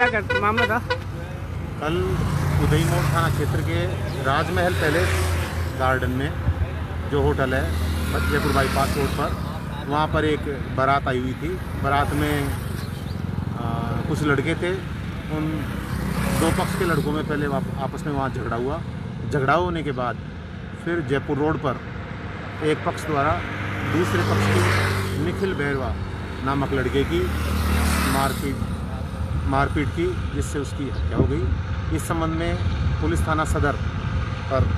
क्या मामला था कल उदई मोड़ थाना क्षेत्र के राजमहल पैलेस गार्डन में जो होटल है जयपुर बाईपास रोड पर वहाँ पर एक बारात आई हुई थी। बारात में आ, कुछ लड़के थे। उन दो पक्ष के लड़कों में पहले आपस में वहाँ झगड़ा हुआ। झगड़ा होने के बाद फिर जयपुर रोड पर एक पक्ष द्वारा दूसरे पक्ष की निखिल बैरवा नामक लड़के की मारपीट मारपीट की जिससे उसकी हत्या हो गई। इस संबंध में पुलिस थाना सदर पर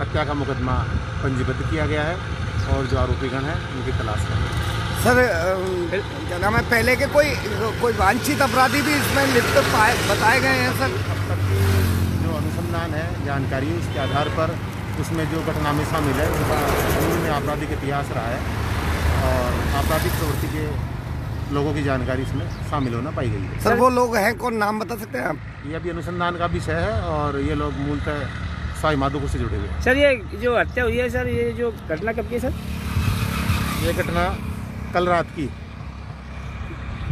हत्या का मुकदमा पंजीबद्ध किया गया है और जो आरोपीगण हैं उनकी तलाश है। सर क्या नाम है? पहले के कोई कोई वांछित अपराधी भी इसमें लिप्त पाए बताए गए हैं सर? अब तक की जो अनुसंधान है जानकारी उसके आधार पर उसमें जो घटना में शामिल है उनका में आपराधिक इतिहास रहा है और आपराधिक प्रवृत्ति के लोगों की जानकारी इसमें शामिल होना पाई गई है। सर वो लोग हैं कौन नाम बता सकते हैं आप? ये अभी अनुसंधान का विषय है और ये लोग मूलतः स्वाई माधोपुर से जुड़े हुए हैं। सर ये जो हत्या हुई है सर ये जो घटना कब की है सर? ये घटना कल रात की।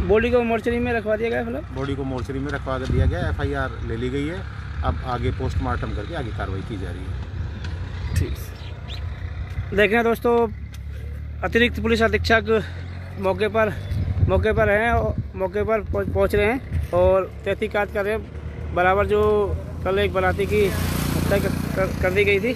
बॉडी को मोर्चरी में रखवा दिया गया फ़िलहाल बॉडी को मोर्चरी में रखवा दिया गया एफआईआर ले ली गई है। अब आगे पोस्टमार्टम करके आगे कार्रवाई की जा रही है। ठीक देख रहे हैं दोस्तों अतिरिक्त पुलिस अधीक्षक मौके पर मौके पर हैं और मौके पर पहुँच रहे हैं और तहकीकात कर रहे हैं। बराबर जो कल एक बराती की हत्या कर, दी गई थी।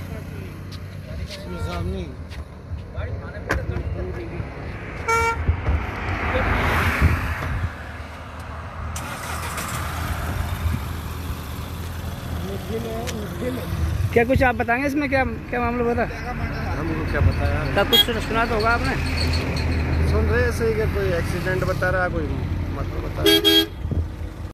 क्या कुछ आप बताएँगे इसमें? क्या क्या मामला बता? हमको क्या पता यार। कुछ सुना तो होगा आपने। सुन रहे ऐसे ही कोई एक्सीडेंट बता रहा कोई मतलब बता रहा